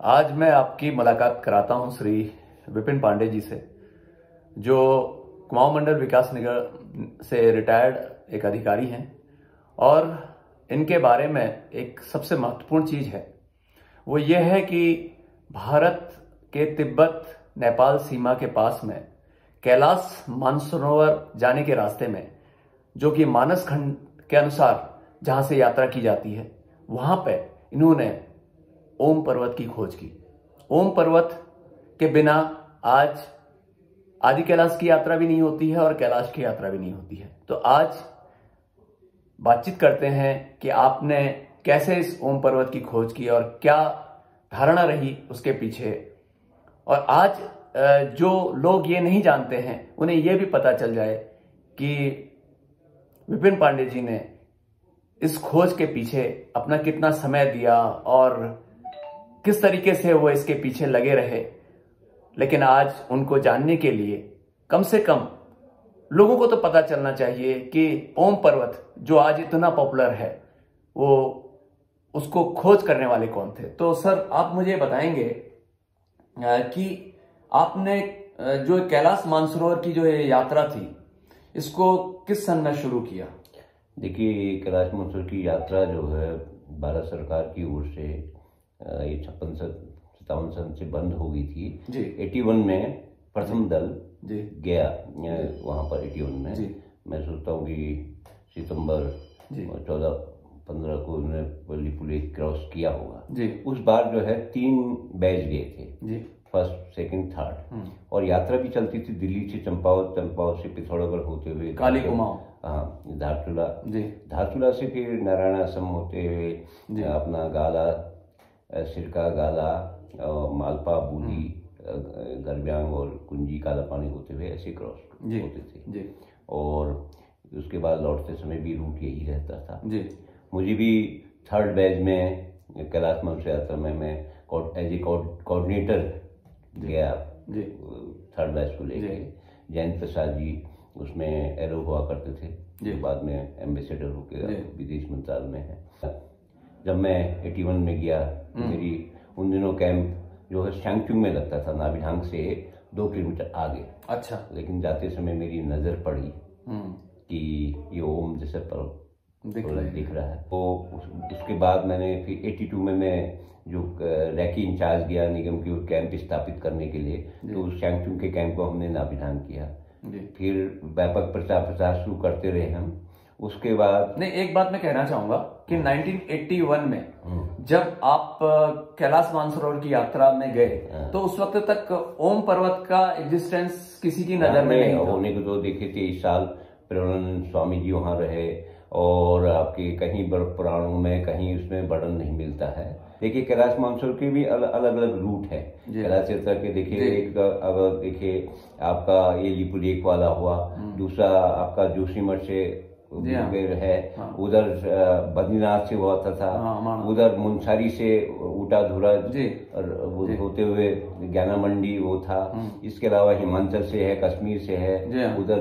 आज मैं आपकी मुलाकात कराता हूँ श्री विपिन पांडे जी से, जो कुमाऊं मंडल विकास निगम से रिटायर्ड एक अधिकारी हैं और इनके बारे में एक सबसे महत्वपूर्ण चीज़ है। वो ये है कि भारत के तिब्बत नेपाल सीमा के पास में, कैलाश मानसरोवर जाने के रास्ते में, जो कि मानस खंड के अनुसार जहाँ से यात्रा की जाती है, वहाँ पे इन्होंने ओम पर्वत की खोज की। ओम पर्वत के बिना आज आदि कैलाश की यात्रा भी नहीं होती है और कैलाश की यात्रा भी नहीं होती है। तो आज बातचीत करते हैं कि आपने कैसे इस ओम पर्वत की खोज की और क्या धारणा रही उसके पीछे। और आज जो लोग ये नहीं जानते हैं, उन्हें यह भी पता चल जाए कि विपिन पांडे जी ने इस खोज के पीछे अपना कितना समय दिया और किस तरीके से वो इसके पीछे लगे रहे? लेकिन आज उनको जानने के लिए कम से कम लोगों को तो पता चलना चाहिए कि ओम पर्वत, जो आज इतना पॉपुलर है, वो उसको खोज करने वाले कौन थे? तो सर, आप मुझे बताएँगे कि आपने जो कैलाश मानसरोवर की जो ये यात्रा थी, इसको किस सन में शुरू किया? देखिए कैलाश मानसरोवर की यात्रा जो है, भारत सरकार की ओर से ये छप्पन सत्तावन सन से बंद हो गई थी। एटी वन में प्रथम दल जी। गया वहाँ पर एटी वन में। मैं सोचता हूँ कि सितंबर चौदह पंद्रह को उन्होंने वल्ली पुले क्रॉस किया होगा। जी। उस बार जो है तीन बैच गए थे। जी। फ़र्स्ट सेकंड थर्ड और यात्रा भी चलती थी दिल्ली से चंपावत चंपावत से पिथौरागढ़ होते हुए। काली कुमाऊं। हाँ धारचूला। धारचूला से फिर नारायणाश्रम होते हुए अपना गाला सिरका गाला और मालपा बूढ़ी गरब्यांग और कुंजी काला पानी होते हुए ऐसे क्रॉस होते थे। जी। और उसके बाद लौटते समय भी रूट यही रहता था। जी। मुझे भी थर्ड बैच में कैलाश मंच यात्रा में मैं एज ए कोऑर्डिनेटर गया थर्ड बैच को लेके। जयंत प्रसाद जी उसमें एरो हुआ करते थे। जो। बाद में एम्बेसडर होकर विदेश मंत्रालय में है। जब मैं एटी वन में गया हम्म। मेरी उन दिनों कैंप जो है शैंगचुंग में लगता था नाभिढांग से दो किलोमीटर आगे। अच्छा। लेकिन जाते समय मेरी नज़र पड़ी हम्म। कि ये ओम जैसे पर्व दिख, दिख रहा है। तो उसके बाद मैंने फिर 82 में मैं जो रैकी इंचार्ज गया निगम की कैंप स्थापित करने के लिए तो उस शैंगचुंग के कैंप को हमने नाभिढांग किया। फिर व्यापक प्रचार प्रसार शुरू करते रहे हम। उसके बाद नहीं एक बात मैं कहना चाहूँगा कि 1981 में हम्म। जब आप कैलाश मानसरोवर की यात्रा में गए हाँ। तो उस वक्त तक ओम पर्वत का एग्जिस्टेंस किसी की नज़र में नहीं होने को तो देखे थे इस साल प्रेमानंद स्वामी जी वहाँ रहे और आपके कहीं पुराणों में कहीं उसमें वर्णन नहीं मिलता है देखिए कैलाश मानसरोवर के भी अल, अलग अलग रूट है कैलाश यात्रा के देखिए एक अगर देखिए आपका ये लिपुलेक वाला हुआ हम्म। दूसरा आपका जोशीमठ से हाँ। है। हाँ। उधर बद्रीनाथ से हुआ था। हाँ, उधर मुंसारी से उटा धुरा होते हुए ज्ञाना मंडी वो था। हम्म। इसके अलावा हिमाचल से है कश्मीर से है। उधर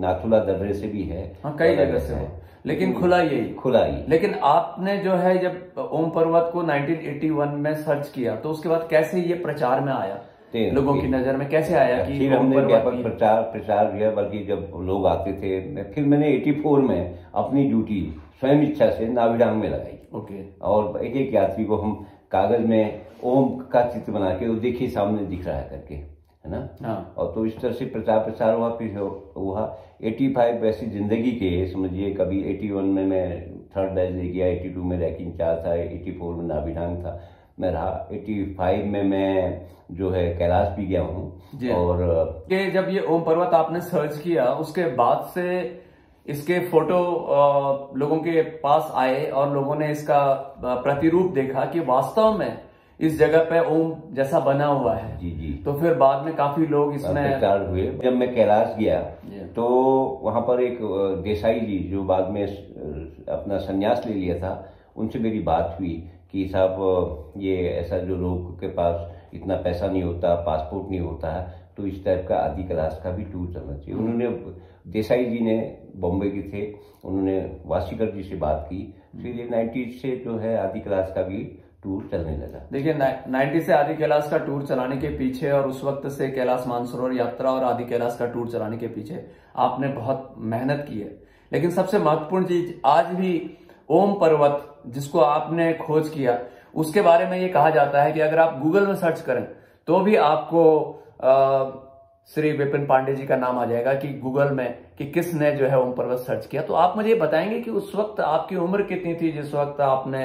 नाथुला दर्रे से भी है। कई जगह से है। लेकिन खुला यही। खुला ही। लेकिन आपने जो है जब ओम पर्वत को 1981 में सर्च किया तो उसके बाद कैसे ये प्रचार में आया? लोगों की नज़र में कैसे आया कि फिर हमने व्यापक प्रचार प्रचार किया बल्कि जब लोग आते थे फिर मैंने 84 में अपनी ड्यूटी स्वयं इच्छा से नाविडांग में लगाई। ओके। और एक एक यात्री को हम कागज़ में ओम का चित्र बना के वो देखिए सामने दिख रहा है करके है ना? हाँ। और तो इस तरह से प्रचार प्रसार हुआ फिर हुआ। 85 वैसी ज़िंदगी के समझिए कभी 81 में मैं थर्ड बैच ले गया 82 में रैकिंग चार था 84 में नाभिडांग था। मैं रहा। 85 में मैं जो है कैलाश भी गया हूँ और के जब ये ओम पर्वत आपने सर्च किया उसके बाद से इसके फ़ोटो लोगों के पास आए और लोगों ने इसका प्रतिरूप देखा कि वास्तव में इस जगह पे ओम जैसा बना हुआ है। जी जी। तो फिर बाद में काफ़ी लोग इसमें हुए। जब मैं कैलाश गया तो वहाँ पर एक देसाई जी जो बाद में अपना संन्यास ले लिया था उनसे मेरी बात हुई। कि साहब, ये ऐसा जो लोग के पास इतना पैसा नहीं होता, पासपोर्ट नहीं होता है तो इस टाइप का आदि क्लास का भी टूर चलना चाहिए। उन्होंने देसाई जी ने, बॉम्बे के थे, उन्होंने वासीकर जी से बात की, फिर ये नाइन्टी से जो है आदि क्लास का भी टूर चलने लगा। देखिए नाइन्टी से आदि कैलाश का टूर चलाने के पीछे और उस वक्त से कैलाश मानसरोवर यात्रा और आदि कैलाश का टूर चलाने के पीछे आपने बहुत मेहनत की है। लेकिन सबसे महत्वपूर्ण चीज़ आज भी ओम पर्वत जिसको आपने खोज किया उसके बारे में ये कहा जाता है कि अगर आप गूगल में सर्च करें तो भी आपको श्री विपिन पांडे जी का नाम आ जाएगा कि गूगल में कि किसने जो है ओम पर्वत सर्च किया। तो आप मुझे बताएँगे कि उस वक्त आपकी उम्र कितनी थी जिस वक्त आपने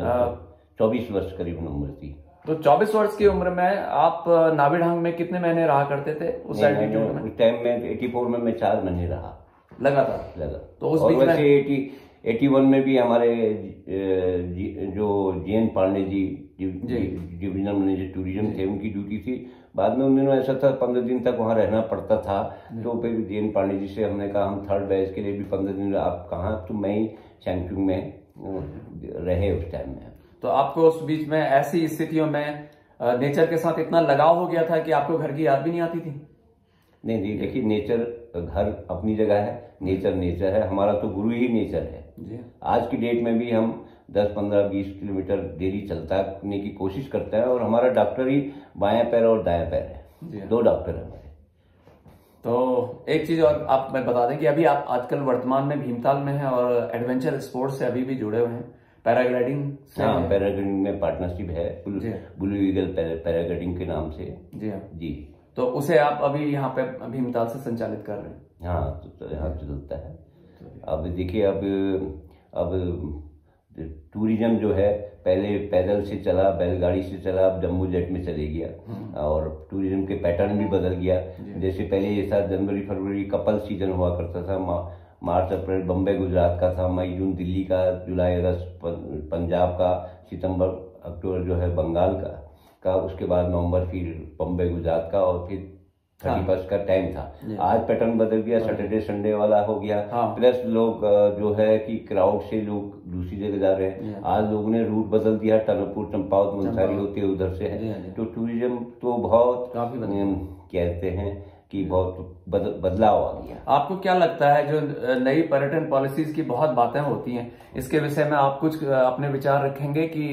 हाँ, चौबीस वर्ष करीब उम्र थी। तो 24 वर्ष की उम्र में आप नाभिढांग में कितने महीने रहा करते थे उस एल्टीट्यूड में टाइम में 84 में मैं चार महीने रहा। लगातार? लगा। तो उस बीच में एटी एटी वन में भी हमारे जो G N Pandey ji divisional manager tourism थे उनकी ड्यूटी थी। बाद में उन दिनों ऐसा था पंद्रह दिन तक वहाँ रहना पड़ता था। तो फिर जी एन पांडे जी से हमने कहा हम थर्ड बैच के लिए भी पंद्रह दिन आप कहाँ तो मैं ही चैंगचुंग में रहे उस टाइम में। तो आपको उस बीच में ऐसी स्थितियों में नेचर के साथ इतना लगाव हो गया था कि आपको घर की याद भी नहीं आती थी? नहीं नहीं देखिए नेचर घर अपनी जगह है नेचर नेचर है। हमारा तो गुरु ही नेचर है। आज की डेट में भी हम 10 15 20 किलोमीटर डेली चलता करने की कोशिश करता है और हमारा डॉक्टर ही बाया पैर और दाया पैर है। दो डॉक्टर है हमारे। तो एक चीज़ और आप मैं बता दें कि अभी आप आजकल वर्तमान में भीमताल में हैं और एडवेंचर स्पोर्ट्स से अभी भी जुड़े हुए हैं। पैराग्लाइडिंग हाँ पैराग्लाइडिंग में पार्टनरशिप है। ब्लू ईगल पैराग्लाइडिंग के नाम से। जी हाँ। जी। तो उसे आप अभी यहाँ पे भीमताल से संचालित कर रहे हैं। हाँ तो यहाँ चलता है। अब देखिए अब अब टूरिज़्म जो है पहले पैदल से चला बैलगाड़ी से चला अब जम्बू जेट में चले गया। हम्म। और टूरिज़्म के पैटर्न भी बदल गया। जैसे पहले ये था जनवरी फरवरी कपल सीज़न हुआ करता था मार्च अप्रैल बम्बई गुजरात का था मई जून दिल्ली का जुलाई अगस्त पंजाब का सितंबर अक्टूबर जो है बंगाल का का उसके बाद नवंबर फिर बम्बई गुजरात का और फिर थर्टी हाँ। फ़र्स्ट का टाइम था। आज पैटर्न बदल गया सैटरडे संडे वाला हो गया। प्लस हाँ। लोग जो है कि क्राउड से लोग दूसरी जगह जा रहे हैं। आज लोगों ने रूट बदल दिया टनकपुर चंपावत मंसारी होते उधर से है। तो टूरिज़्म तो बहुत कहते हैं कि बहुत बदलाव आ गया। आपको क्या लगता है जो नई पर्यटन पॉलिसीज़ की बहुत बातें होती हैं इसके विषय में आप कुछ अपने विचार रखेंगे कि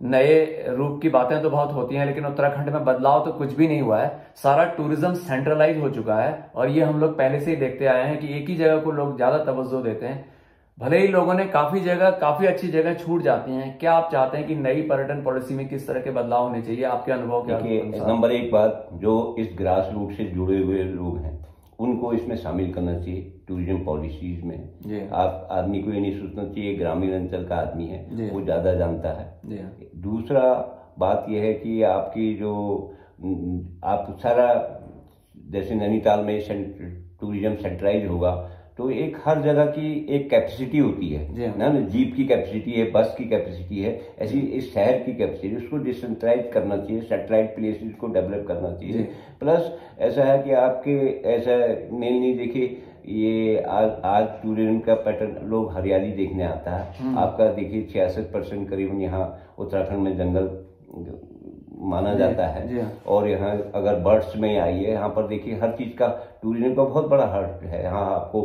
नए रूप की बातें तो बहुत होती हैं लेकिन उत्तराखंड में बदलाव तो कुछ भी नहीं हुआ है। सारा टूरिज़्म सेंट्रलाइज हो चुका है और ये हम लोग पहले से ही देखते आए हैं कि एक ही जगह को लोग ज़्यादा तवज्जो देते हैं। भले ही लोगों ने काफ़ी जगह काफ़ी अच्छी जगह छूट जाती हैं क्या आप चाहते हैं कि नई पर्यटन पॉलिसी में किस तरह के बदलाव होने चाहिए? आपके अनुभव क्या नंबर एक बात जो इस ग्रास रूट से जुड़े हुए लोग हैं उनको इसमें शामिल करना चाहिए। टूरिज़्म पॉलिसीज़ में आप आदमी को ये नहीं सोचना चाहिए ग्रामीण अंचल का आदमी है वो ज़्यादा जानता है। दूसरा बात यह है कि आपकी जो आप सारा जैसे नैनीताल में टूरिज़्म सेंट्राइज होगा तो एक हर जगह की एक कैपेसिटी होती है। ना ना जीप की कैपेसिटी है बस की कैपेसिटी है ऐसी इस शहर की कैपेसिटी उसको डिसेंट्राइज करना चाहिए सेटेलाइट प्लेसेस को डेवलप करना चाहिए। प्लस ऐसा है कि आपके ऐसा मेनली देखिए ये आज आज टूरिज़्म का पैटर्न लोग हरियाली देखने आता है हम्म। आपका देखिए छियासठ परसेंट करीबन यहाँ उत्तराखंड में जंगल माना जाता है। हाँ। और यहाँ अगर बर्ड्स में आइए यहाँ पर देखिए हर चीज़ का टूरिज़्म का बहुत बड़ा हर्ट है। यहाँ आपको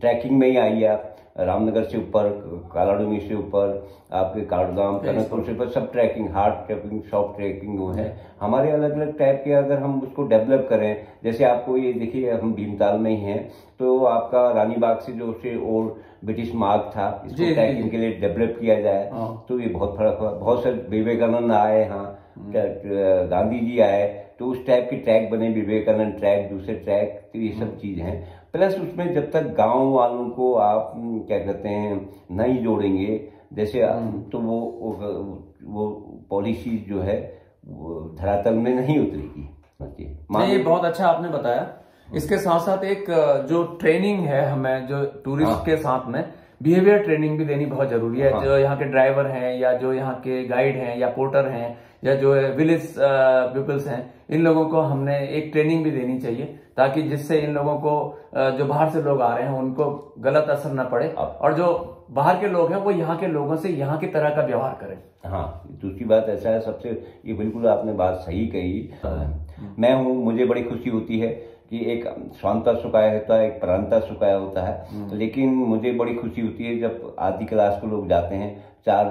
ट्रैकिंग में ही आइए आप रामनगर से ऊपर कालाडूमी से ऊपर आपके काठगाम कनकपुर से ऊपर सब trekking hard trekking soft trekking वो है। हमारे अलग अलग टाइप के अगर हम उसको डेवलप करें जैसे आपको ये देखिए हम भीमताल में ही हैं तो आपका रानी बाग से जो से और ब्रिटिश मार्ग था इसको ट्रैकिंग के लिए डेवलप किया जाए हाँ। तो ये बहुत फ़र्क हुआ बहुत सारे विवेकानंद आए यहाँ हम्म। गांधी जी आए तो उस टाइप के ट्रैक बने विवेकानंद ट्रैक दूसरे ट्रैक तो ये सब हम्म। चीज़ हैं प्लस उसमें जब तक गाँव वालों को आप क्या कहते हैं नहीं जोड़ेंगे जैसे हम्म। तो वो वो पॉलिसी जो है धरातल में नहीं उतरेगी ये बहुत अच्छा आपने बताया इसके साथ साथ एक जो ट्रेनिंग है हमें जो टूरिस्ट हाँ। के साथ में बिहेवियर ट्रेनिंग भी देनी बहुत ज़रूरी है हाँ। जो यहाँ के ड्राइवर हैं या जो यहाँ के गाइड हैं या पोर्टर हैं या जो विलेज पीपल्स हैं इन लोगों को हमने एक ट्रेनिंग भी देनी चाहिए ताकि जिससे इन लोगों को जो बाहर से लोग आ रहे हैं उनको गलत असर न पड़े और जो बाहर के लोग हैं वो यहाँ के लोगों से यहाँ की तरह का व्यवहार करें हाँ दूसरी बात ऐसा है सबसे ये बिल्कुल आपने बात सही कही हाँ। मैं हूँ मुझे बड़ी खुशी होती है कि एक शांता सुखाया होता है एक प्रांता सुखाया होता है हम्म। लेकिन मुझे बड़ी खुशी होती है जब आदि क्लास को लोग जाते हैं चार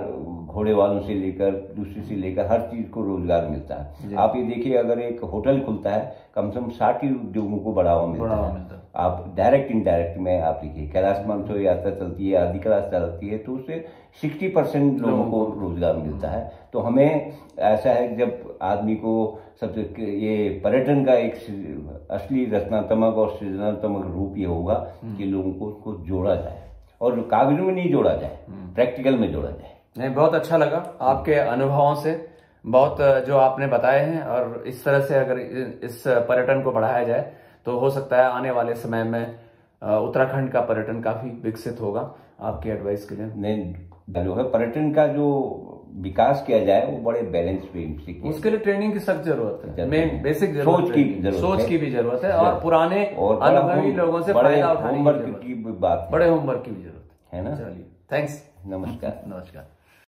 घोड़े वालों से लेकर दूसरे से लेकर हर चीज़ को रोज़गार मिलता है। आप ये देखिए अगर एक होटल खुलता है कम से कम साठ ही उद्योगों को बढ़ावा मिलता है। मिलता। आप डायरेक्ट इनडायरेक्ट में आप देखिए कैलाश मानसो यात्रा चलती है आदि क्लास चलती है तो उससे सिक्सटी परसेंट लोगों को रोज़गार मिलता है। तो हमें ऐसा है जब आदमी को सबसे ये पर्यटन का एक असली रचनात्मक और सृजनात्मक रूप ये होगा हम्म। कि लोगों को उसको जोड़ा जाए। और कागजों में नहीं जोड़ा जाए प्रैक्टिकल हम्म। में जोड़ा जाए। नहीं बहुत अच्छा लगा आपके अनुभवों से। बहुत जो आपने बताए हैं और इस तरह से अगर इस पर्यटन को बढ़ाया जाए तो हो सकता है आने वाले समय में उत्तराखंड का पर्यटन काफ़ी विकसित होगा। आपकी एडवाइस के लिए। नहीं जो है पर्यटन का जो विकास किया जाए वो बड़े बैलेंस उसके लिए ट्रेनिंग की सख्त ज़रूरत है। मेन बेसिक सोच की ज़रूरत सोच की भी ज़रूरत है। और पुराने और अनुभवी लोगों से बड़े होमवर्क की बात बड़े होमवर्क की भी ज़रूरत है। ना? चलिए थैंक्स नमस्कार। नमस्कार।